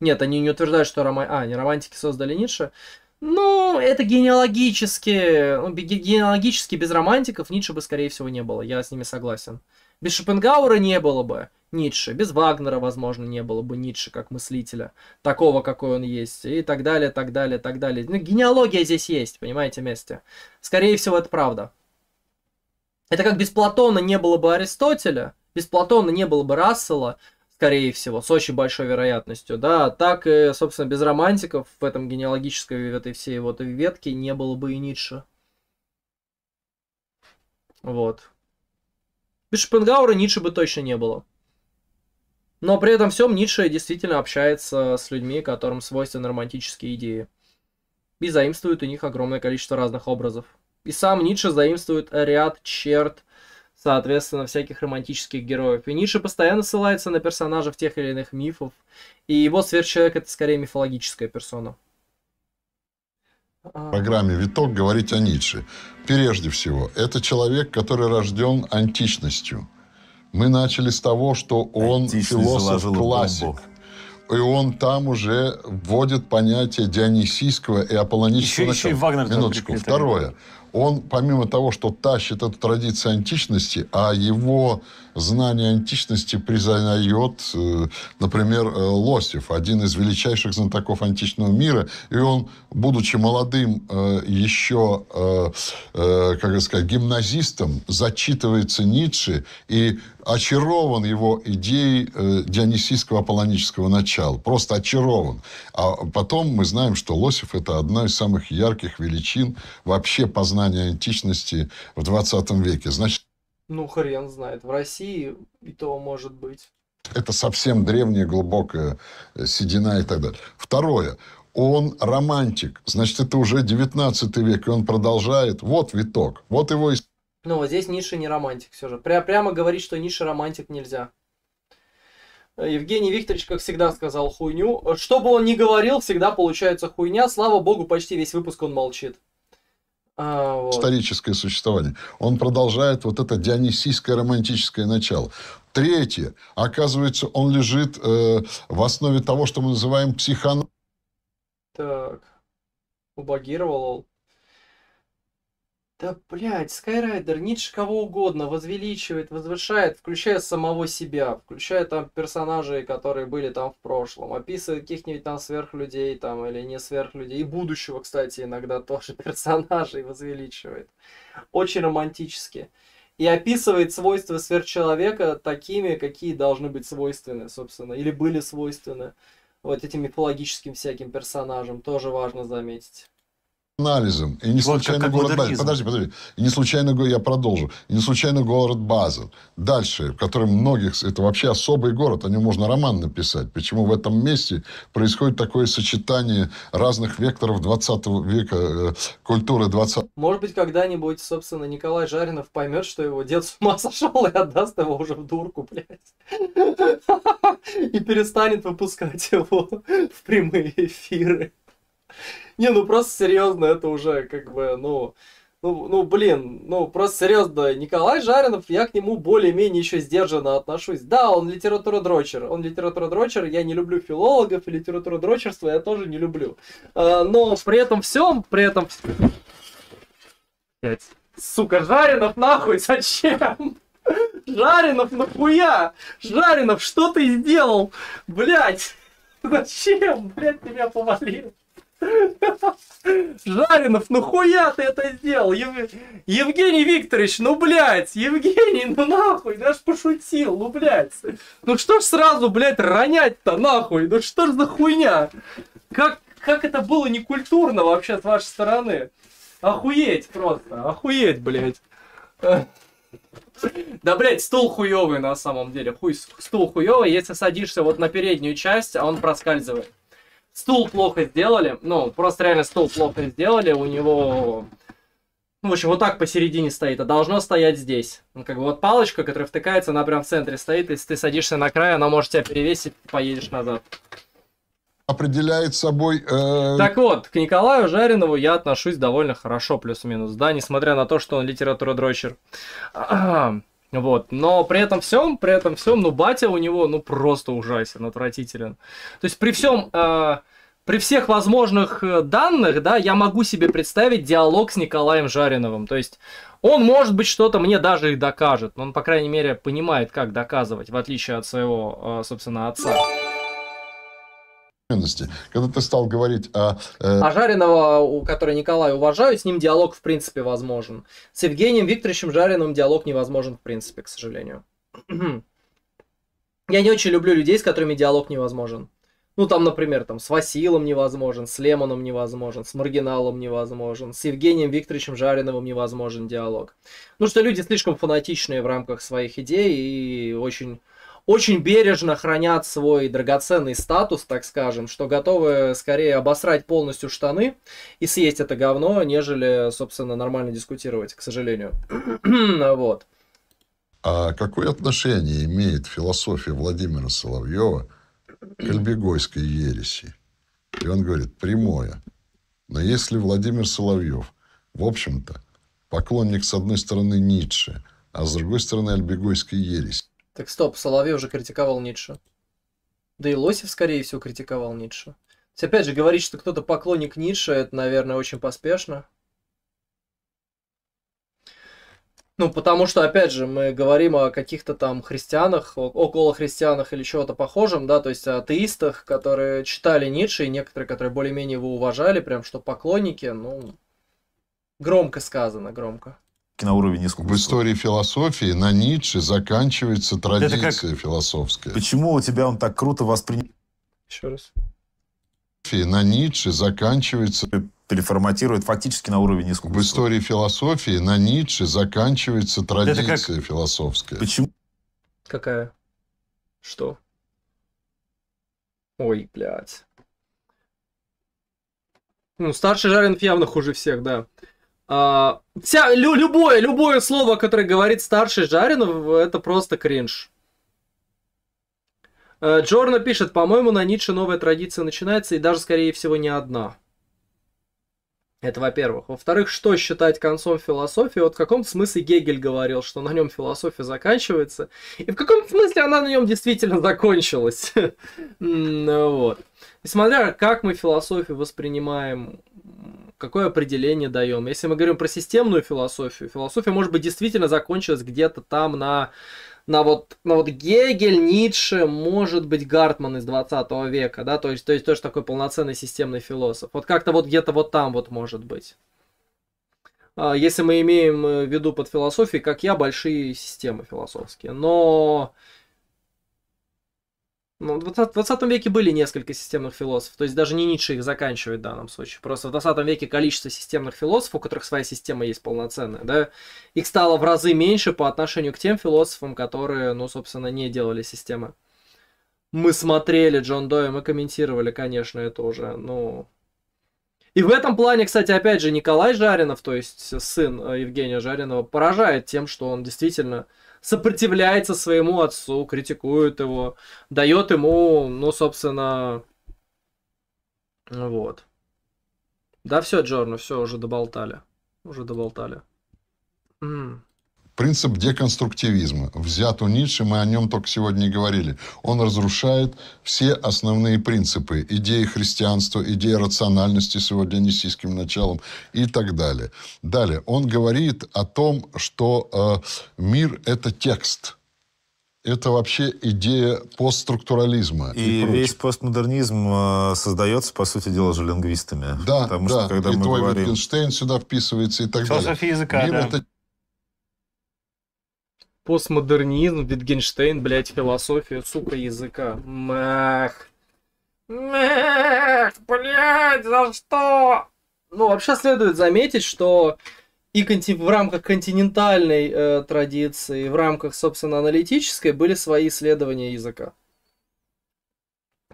Нет, они не утверждают, что рома... а, не романтики создали Ницше. Ну, это генеалогически, ну, генеалогически без романтиков Ницше бы, скорее всего, не было. Я с ними согласен. Без Шопенгауэра не было бы Ницше. Без Вагнера, возможно, не было бы Ницше как мыслителя. Такого, какой он есть. И так далее, так далее, так далее. Ну, генеалогия здесь есть, понимаете, вместе. Скорее всего, это правда. Это как без Платона не было бы Аристотеля, без Платона не было бы Рассела, скорее всего, с очень большой вероятностью, да, так и, собственно, без романтиков в этом генеалогической, в этой всей вот ветке не было бы и Ницше. Вот. Без Шопенгауэра Ницше бы точно не было. Но при этом всем Ницше действительно общается с людьми, которым свойственны романтические идеи. И заимствует у них огромное количество разных образов. И сам Ницше заимствует ряд черт, соответственно, всяких романтических героев. И Ницше постоянно ссылается на персонажей тех или иных мифов. И его сверхчеловек это скорее мифологическая персона. В программе «Виток» говорить о Ницше. Прежде всего, это человек, который рожден античностью. Мы начали с того, что он философ-классик. И он там уже вводит понятие дионисийского и аполлонического еще, начала. Еще и Вагнер Минуточку. Второе. Он, помимо того, что тащит эту традицию античности, а его знание античности признает, э, например, э, Лосев, один из величайших знатоков античного мира, и он, будучи молодым э, еще, как сказать, гимназистом, зачитывается Ницше и очарован его идеей дионисийского аполлонического начала. Просто очарован. А потом мы знаем, что Лосев – это одна из самых ярких величин вообще познания античности в 20 веке. Значит, ну, хрен знает. В России и то может быть. Это совсем древняя, глубокая э, седина и так далее. Второе. Он романтик. Значит, это уже 19 век, и он продолжает. Вот виток. Вот его... Ну, вот здесь Ниша не романтик все же. Пря прямо говорить, что Ниша романтик нельзя. Евгений Викторович, как всегда, сказал хуйню. Что бы он ни говорил, всегда получается хуйня. Слава богу, почти весь выпуск он молчит. А, вот. историческое существование. Он продолжает вот это дионисийское романтическое начало. Третье. Оказывается, он лежит э, в основе того, что мы называем психоанализом. Так. Убагировал. Да, блядь, Скайрайдер, Ницше кого угодно возвеличивает, возвышает, включая самого себя, включая там персонажей, которые были там в прошлом, описывает каких-нибудь там сверхлюдей там или не сверхлюдей, и будущего, кстати, иногда тоже персонажей возвеличивает. Очень романтически. И описывает свойства сверхчеловека такими, какие должны быть свойственны, собственно, или были свойственны вот этим мифологическим всяким персонажам, тоже важно заметить анализом. И не вот случайно город Базел. Подожди, подожди. И не случайно, я продолжу. И не случайно город Базел. Дальше, в котором многих... Это вообще особый город. О нем можно роман написать. Почему в этом месте происходит такое сочетание разных векторов 20 века, э, культуры 20 Может быть, когда-нибудь, собственно, Николай Жаринов поймет, что его дед с ума сошел и отдаст его уже в дурку, блядь. И перестанет выпускать его в прямые эфиры. Не, ну просто серьезно, это уже как бы, ну, ну, ну, блин, ну, просто серьезно, Николай Жаринов, я к нему более-менее еще сдержанно отношусь. Да, он литература-дрочер, он литература-дрочер, я не люблю филологов, и литература-дрочерство я тоже не люблю. А, но при этом всем, при этом... Сука, Жаринов нахуй, зачем? Жаринов, нахуя? Жаринов, что ты сделал? Блять, зачем? Блять, меня повалил. Жаринов, ну хуя ты это сделал? Ев... Евгений Викторович, ну блядь, Евгений, ну нахуй, даже пошутил, ну блядь. Ну что ж сразу, блядь, ронять-то нахуй, ну что ж за хуйня? Как, как это было некультурно вообще с вашей стороны? Охуеть просто, охуеть, блядь. Да, блядь, стул хуёвый на самом деле. Хуй, стул хуёвый, если садишься вот на переднюю часть, а он проскальзывает. Стул плохо сделали, ну, просто реально стул плохо сделали, у него, ну, в общем, вот так посередине стоит, а должно стоять здесь. Ну, как бы вот палочка, которая втыкается, она прям в центре стоит, если ты садишься на край, она может тебя перевесить, поедешь назад. Определяет собой... Э... Так вот, к Николаю Жаринову я отношусь довольно хорошо, плюс-минус, да, несмотря на то, что он литература-дрочер. Вот. Но при этом всем, при этом всем, ну, батя у него, ну, просто ужасен, отвратителен. То есть при всем, э, при всех возможных э, данных, да, я могу себе представить диалог с Николаем Жариновым. То есть он, может быть, что-то мне даже и докажет. Но он, по крайней мере, понимает, как доказывать, в отличие от своего, э, собственно, отца когда ты стал говорить о... Э... А Жаринова, который Николай уважаю, с ним диалог в принципе возможен. С Евгением Викторовичем Жариновым диалог невозможен в принципе, к сожалению. Я не очень люблю людей, с которыми диалог невозможен. Ну, там, например, там, с Василом невозможен, с Лемоном невозможен, с Маргиналом невозможен, с Евгением Викторовичем Жариновым невозможен диалог. Ну, что люди слишком фанатичные в рамках своих идей и очень, очень бережно хранят свой драгоценный статус, так скажем, что готовы скорее обосрать полностью штаны и съесть это говно, нежели, собственно, нормально дискутировать, к сожалению. вот. А какое отношение имеет философия Владимира Соловьева к Альбегойской ереси? И он говорит, прямое. Но если Владимир Соловьев, в общем-то, поклонник, с одной стороны, Ницше, а с другой стороны, Альбегойской ереси. Так стоп, Соловьев уже критиковал Ницше. Да и Лосев, скорее всего, критиковал Ницше. То есть, опять же, говорить, что кто-то поклонник Ницше, это, наверное, очень поспешно. Ну, потому что, опять же, мы говорим о каких-то там христианах, около христианах или чего-то похожем, да, то есть о атеистах, которые читали Ницше, и некоторые, которые более-менее его уважали, прям что поклонники, ну, громко сказано, громко. На уровне искусства. В истории философии на Ницше заканчивается традиция как... философская. Почему у тебя он так круто воспринял? Еще раз. На Ницше заканчивается переформатирует фактически на уровень искусства. В истории философии на Ницше заканчивается традиция как... философская. Почему? Какая? Что? Ой, блядь. Ну, старший Жаринов явно хуже всех, да. А, вся, лю, любое, любое слово, которое говорит старший Жаринов, это просто кринж. А, Джорна пишет, по-моему, на Ницше новая традиция начинается, и даже, скорее всего, не одна. Это во-первых. Во-вторых, что считать концом философии? Вот в каком смысле Гегель говорил, что на нем философия заканчивается, и в каком смысле она на нем действительно закончилась. Вот. И смотря как мы философию воспринимаем, какое определение даем. Если мы говорим про системную философию, философия, может быть, действительно закончилась где-то там на на вот, на вот Гегель, Ницше, может быть, Гартман из 20 века, да, то есть, то есть тоже такой полноценный системный философ. Вот как-то вот где-то вот там вот может быть. А, если мы имеем в виду под философией, как я, большие системы философские. Но ну, в 20 веке были несколько системных философов, то есть даже не Ницше их заканчивает в данном случае. Просто в 20 веке количество системных философов, у которых своя система есть полноценная, да, их стало в разы меньше по отношению к тем философам, которые, ну, собственно, не делали системы. Мы смотрели Джон Доя, мы комментировали, конечно, это уже, ну... И в этом плане, кстати, опять же, Николай Жаринов, то есть сын э, Евгения Жаринова, поражает тем, что он действительно сопротивляется своему отцу, критикует его, дает ему, ну, собственно, вот. Да, все, Джорну, все, уже доболтали. Уже доболтали. М принцип деконструктивизма. Взят у Ницше, мы о нем только сегодня и говорили. Он разрушает все основные принципы. Идеи христианства, идеи рациональности с его дионисийским началом и так далее. Далее, он говорит о том, что э, мир – это текст. Это вообще идея постструктурализма. И, и весь постмодернизм э, создается, по сути дела, же лингвистами. Да, Потому да. Что, когда и мы твой говорим... Wittgenstein сюда вписывается и так Философия далее. языка, Мир да. это постмодернизм, Wittgenstein, блядь, философия, сука, языка. Мэх. Мэх, блядь, за что? Ну, вообще следует заметить, что и в рамках континентальной э, традиции, в рамках, собственно, аналитической были свои исследования языка.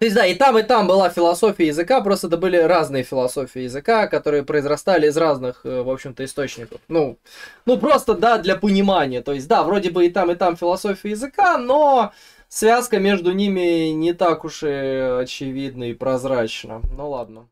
То есть, да, и там, и там была философия языка, просто это были разные философии языка, которые произрастали из разных, э, в общем-то, источников. Ну, ну, просто, да, для понимания. То есть, да, вроде бы и там, и там философия языка, но связка между ними не так уж и очевидна и прозрачна. Ну, ладно.